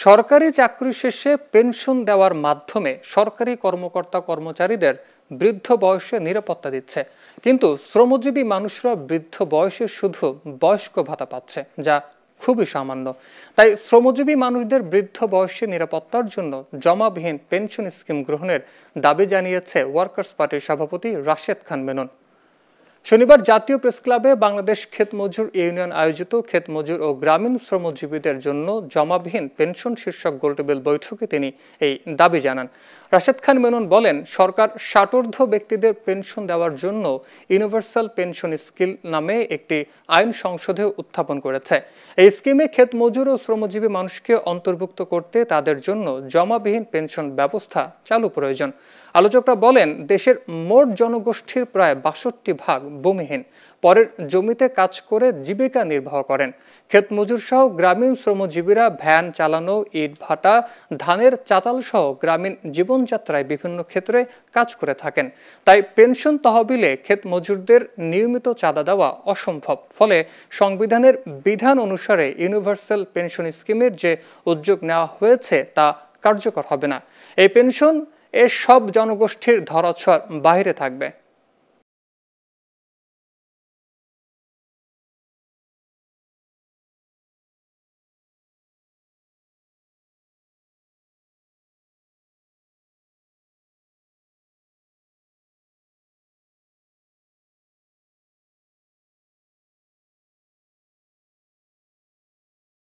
সরকারি চাকরি শেষে পেনশন দেওয়ার মাধ্যমে সরকারি কর্মকর্তা কর্মচারীদের বৃদ্ধ বয়সে নিরাপত্তা দিচ্ছে। কিন্তু শ্রমজীবী মানুষরা বৃদ্ধ বয়সে শুধু বয়স্ক ভাতা পাচ্ছে, যা খুবই সামান্য। তাই শ্রমজীবী মানুষদের বৃদ্ধ বয়সে নিরাপত্তার জন্য জমাবিহীন পেনশন স্কিম গ্রহণের দাবি জানিয়েছে ওয়ার্কার্স পার্টির সভাপতি রাশেদ খান মেনন। শনিবার জাতীয় প্রেস ক্লাবে বাংলাদেশ ক্ষেত মজুর ইউনিয়ন আয়োজিত ক্ষেত মজুর ও গ্রামীণ শ্রমজীবীদের জন্য জমাবিহীন পেনশন শীর্ষক গোলটেবিল বৈঠকে তিনি এই দাবি জানান। রাশেদ খান মেনন বলেন, সরকার ষাটোর্ধ ব্যক্তিদের পেনশন দেওয়ার জন্য ইউনিভার্সাল পেনশন স্কিল নামে একটি আইন সংসদে উত্থাপন করেছে। এই স্কিমে ক্ষেত মজুর ও শ্রমজীবী মানুষকে অন্তর্ভুক্ত করতে তাদের জন্য জমাবিহীন পেনশন ব্যবস্থা চালু প্রয়োজন। আলোচকরা বলেন, দেশের মোট জনগোষ্ঠীর প্রায় বাষট্টি ভাগ ভূমিহীন। পরের জমিতে কাজ করে জীবিকা নির্বাহ করেন। ক্ষেত মজুর সহ গ্রামীণ শ্রমজীবীরা ভ্যান চালানো, ইট ভাটা, ধানের চাতাল সহ গ্রামীণ জীবনযাত্রায় বিভিন্ন ক্ষেত্রে কাজ করে থাকেন। তাই পেনশন তহবিলে ক্ষেত মজুরদের নিয়মিত চাঁদা দেওয়া অসম্ভব। ফলে সংবিধানের বিধান অনুসারে ইউনিভার্সাল পেনশন স্কিমের যে উদ্যোগ নেওয়া হয়েছে তা কার্যকর হবে না। এই পেনশন এ সব জনগোষ্ঠীর ধরাছোঁয়ার বাইরে থাকবে।